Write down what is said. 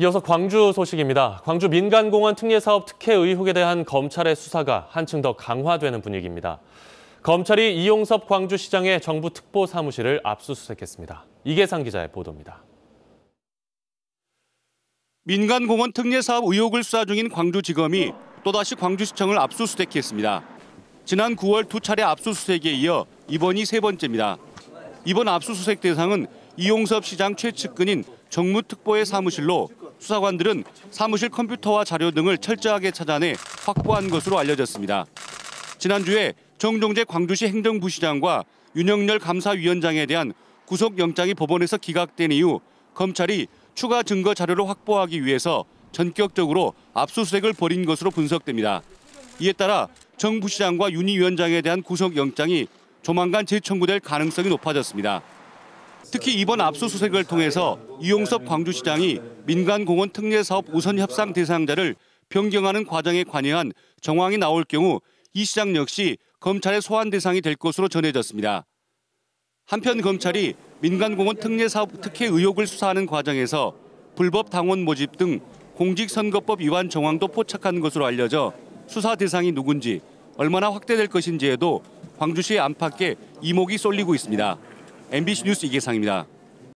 이어서 광주 소식입니다. 광주 민간공원 특례사업 특혜 의혹에 대한 검찰의 수사가 한층 더 강화되는 분위기입니다. 검찰이 이용섭 광주시장의 정부 특보 사무실을 압수수색했습니다. 이계상 기자의 보도입니다. 민간공원 특례사업 의혹을 수사 중인 광주지검이 또다시 광주시청을 압수수색했습니다. 지난 9월 두 차례 압수수색에 이어 이번이 세 번째입니다. 이번 압수수색 대상은 이용섭 시장 최측근인 정무특보의 사무실로 수사관들은 사무실 컴퓨터와 자료 등을 철저하게 찾아내 확보한 것으로 알려졌습니다. 지난주에 정종재 광주시 행정부시장과 윤영열 감사위원장에 대한 구속영장이 법원에서 기각된 이후 검찰이 추가 증거 자료를 확보하기 위해서 전격적으로 압수수색을 벌인 것으로 분석됩니다. 이에 따라 정 부시장과 윤희 위원장에 대한 구속영장이 조만간 재청구될 가능성이 높아졌습니다. 특히 이번 압수수색을 통해서 이용섭 광주시장이 민간공원 특례 사업 우선 협상 대상자를 변경하는 과정에 관여한 정황이 나올 경우 이 시장 역시 검찰의 소환 대상이 될 것으로 전해졌습니다. 한편 검찰이 민간공원 특례 사업 특혜 의혹을 수사하는 과정에서 불법 당원 모집 등 공직선거법 위반 정황도 포착한 것으로 알려져 수사 대상이 누군지 얼마나 확대될 것인지에도 광주시 안팎에 이목이 쏠리고 있습니다. MBC 뉴스 이계상입니다.